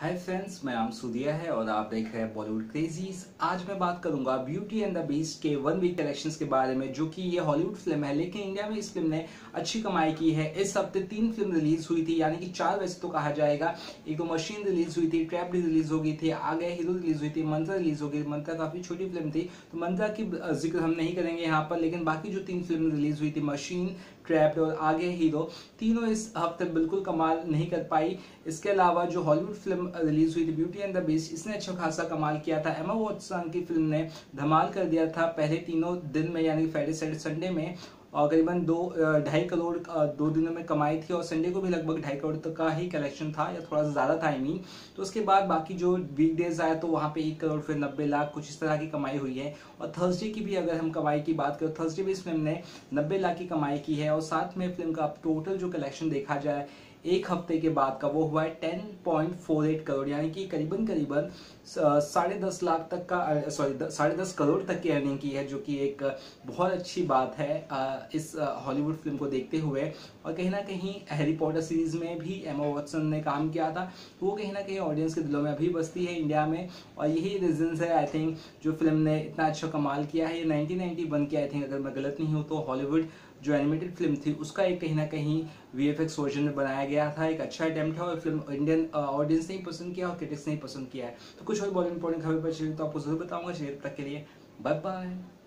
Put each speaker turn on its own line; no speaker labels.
Hi friends मैं नाम सुदिया है और आप देख रहे हैं बॉलीवुड क्रेजीज आज मैं बात करूँगा ब्यूटी एंड द बीस्ट के वन वीक कलेक्शंस के बारे में, जो कि ये हॉलीवुड फ़िल्म है, लेकिन इंडिया में इस फ़िल्म ने अच्छी कमाई की है। इस हफ़्ते तीन फ़िल्म रिलीज़ हुई थी, यानी कि चार वैसे तो कहा जाएगा। एक तो मशीन रिलीज़ हुई थी ट्रैप रिलीज़ हो गई थी, आगे हीरो रिलीज़ हुई थी मंत्रा रिलीज़ हो गई। मंत्रा काफ़ी छोटी फ़िल्म थी तो मंत्रा की ज़िक्र हम नहीं करेंगे यहाँ पर, लेकिन बाकी जो तीन फ़िल्म रिलीज़ हुई थी मशीन ट्रैप और आगे हीरो तीनों इस हफ़्ते बिल्कुल कमाल नहीं कर पाई। इसके अलावा जो हॉलीवुड फ़िल्म रिलीज़ हुई थी ब्यूटी एंड द बीस्ट। इसने अच्छा खासा कमाल किया था। एमा वॉटसन की फ़िल्म ने धमाल कर दिया था पहले तीनों दिन में, यानी फ्राइडे सैटरडे संडे में, और करीबन दो ढाई करोड़ दो दिनों में कमाई थी, और संडे को भी लगभग ढाई करोड़ तक का ही कलेक्शन था, या थोड़ा सा ज़्यादा था आई मीन तो उसके बाद बाकी जो वीक डेज़ आए तो वहाँ पे एक करोड़, फिर नब्बे लाख, कुछ इस तरह की कमाई हुई है। और थर्सडे की भी अगर हम कमाई की बात करें थर्सडे भी इस फ़िल्म ने नब्बे लाख की कमाई की है, और साथ में फ़िल्म का टोटल जो कलेक्शन देखा जाए एक हफ़्ते के बाद का वो हुआ है ten point four eight crore, यानी कि करीबन करीबन साढ़े दस लाख तक का सॉरी साढ़े दस करोड़ तक की अर्निंग की है, जो कि एक बहुत अच्छी बात है इस हॉलीवुड फ़िल्म को देखते हुए। और कहीं ना कहीं हैरी पॉटर सीरीज़ में भी एमा वॉटसन ने काम किया था। तो वो कहीं ना कहीं ऑडियंस के दिलों में अभी बसती है इंडिया में। और यही रीजन है आई थिंक जो फ़िल्म ने इतना अच्छा कमाल किया है। ये नाइनटीन की आई थिंक अगर मैं गलत नहीं हूँ तो हॉलीवुड जो एनिमेटेड फ़िल्म थी, उसका एक कहीं ना कहीं वी एफ़ वर्जन में बनाया गया था, एक अच्छा अटैम्प्ट है और फ़िल्म इंडियन ऑडियंस ने ही पसंद किया और क्रिटिक्स ने ही पसंद किया है। तो कुछ और बहुत इंपॉर्टेंट खबर पर चलिए तो आपको ज़रूर बताऊँगा। चलिए तक के लिए बाय बाय